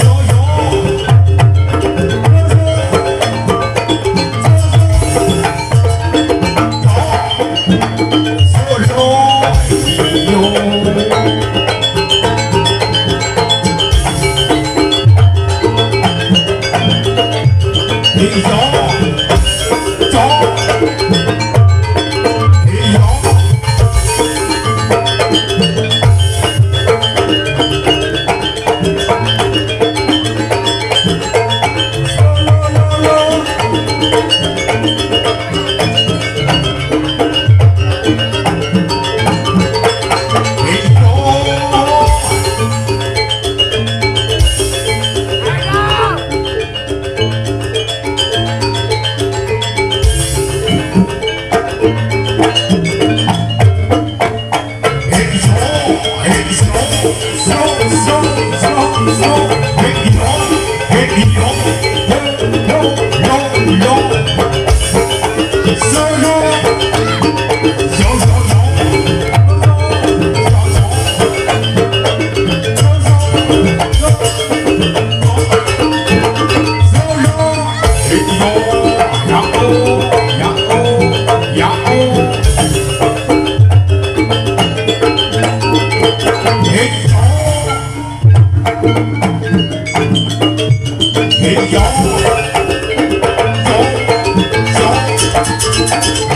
no. Here we go. Go. Go.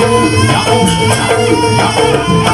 摇摇摇摇。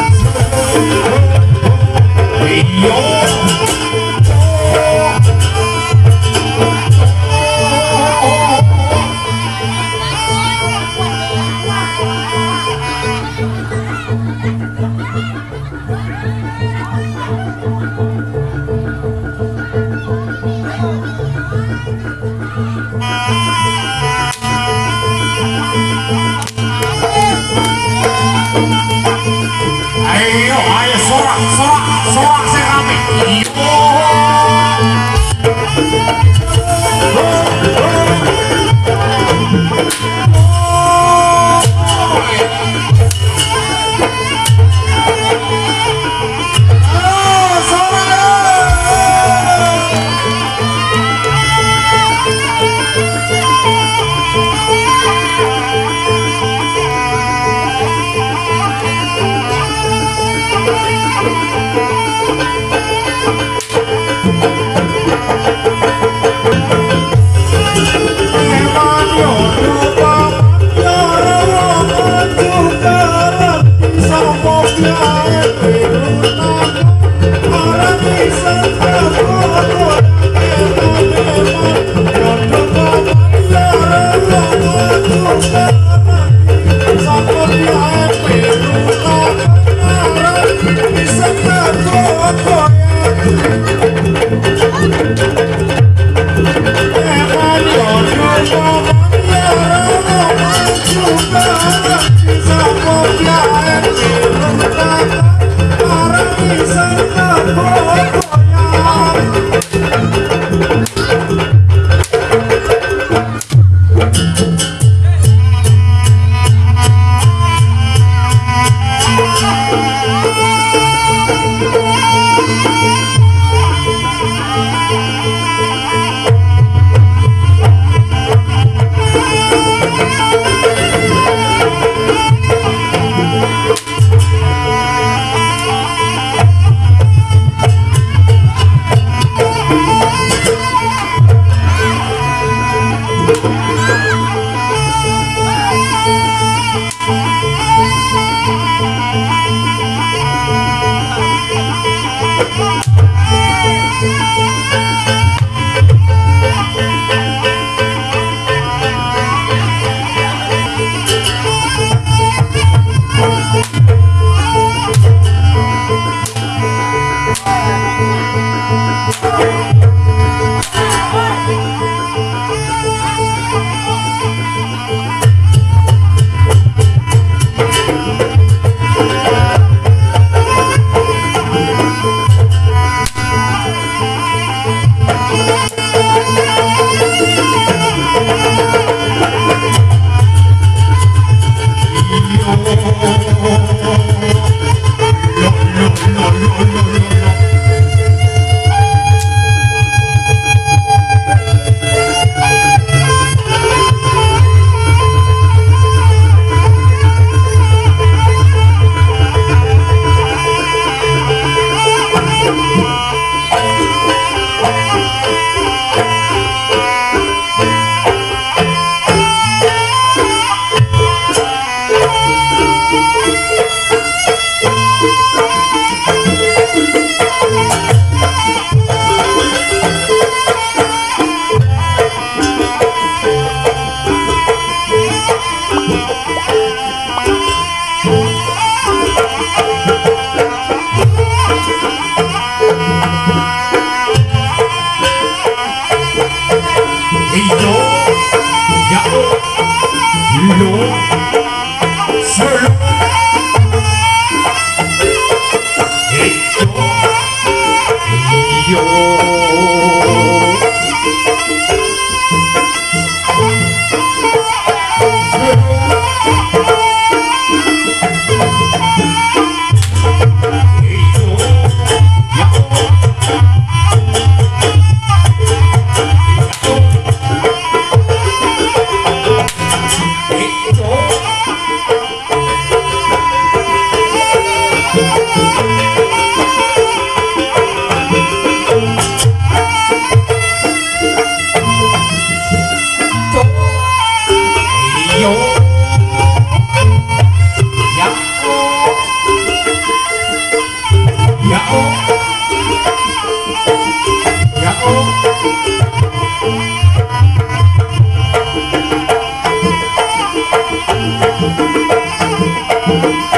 Música